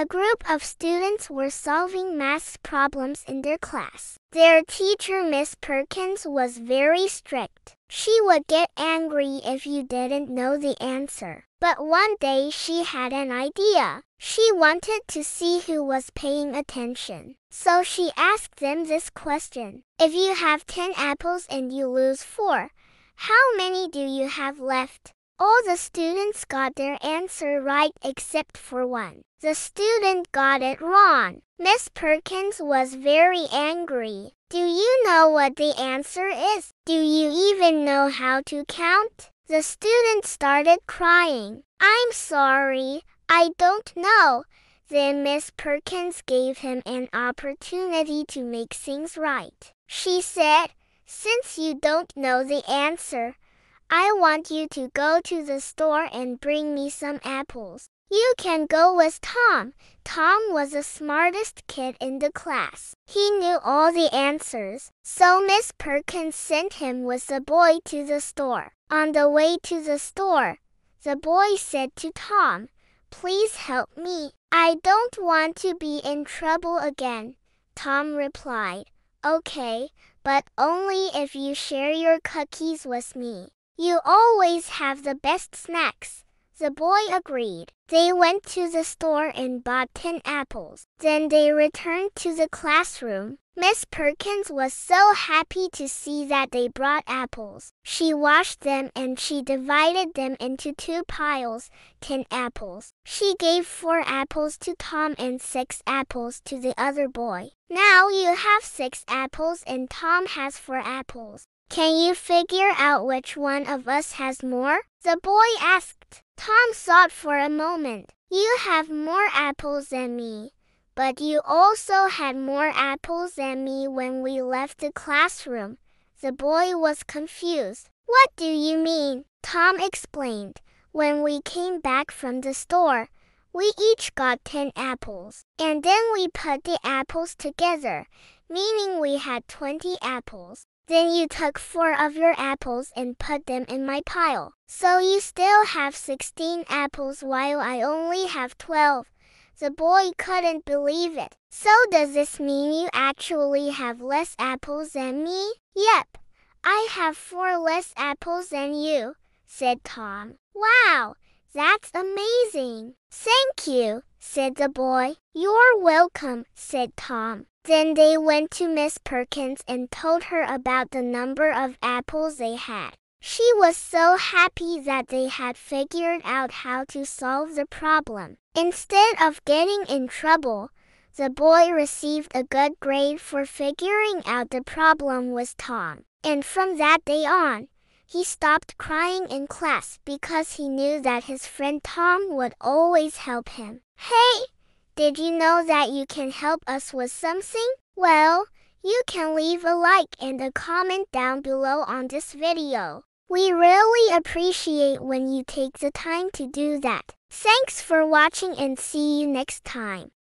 A group of students were solving math problems in their class. Their teacher, Miss Perkins, was very strict. She would get angry if you didn't know the answer. But one day she had an idea. She wanted to see who was paying attention. So she asked them this question If you have 10 apples and you lose 4, how many do you have left? All the students got their answer right except for one. The student got it wrong. Miss Perkins was very angry. Do you know what the answer is? Do you even know how to count? The student started crying. I'm sorry, I don't know. Then Miss Perkins gave him an opportunity to make things right. She said, Since you don't know the answer, I want you to go to the store and bring me some apples. You can go with Tom. Tom was the smartest kid in the class. He knew all the answers, so Miss Perkins sent him with the boy to the store. On the way to the store, the boy said to Tom, Please help me. I don't want to be in trouble again. Tom replied, Okay, but only if you share your cookies with me. You always have the best snacks. The boy agreed. They went to the store and bought 10 apples. Then they returned to the classroom. Miss Perkins was so happy to see that they brought apples. She washed them and she divided them into two piles, 10 apples. She gave 4 apples to Tom and 6 apples to the other boy. Now you have 6 apples and Tom has 4 apples. Can you figure out which one of us has more? The boy asked. Tom thought for a moment. You have more apples than me. But you also had more apples than me when we left the classroom. The boy was confused. What do you mean? Tom explained. When we came back from the store, we each got 10 apples. And then we put the apples together, meaning we had 20 apples. Then you took four of your apples and put them in my pile. So you still have 16 apples while I only have 12. The boy couldn't believe it. So does this mean you actually have less apples than me? Yep. I have four less apples than you, said Tom. Wow, that's amazing. Thank you, said the boy. You're welcome, said Tom. Then they went to Miss Perkins and told her about the number of apples they had. She was so happy that they had figured out how to solve the problem. Instead of getting in trouble, the boy received a good grade for figuring out the problem with Tom. And from that day on, he stopped crying in class because he knew that his friend Tom would always help him. Hey, did you know that you can help us with something? Well, you can leave a like and a comment down below on this video. We really appreciate when you take the time to do that. Thanks for watching and see you next time.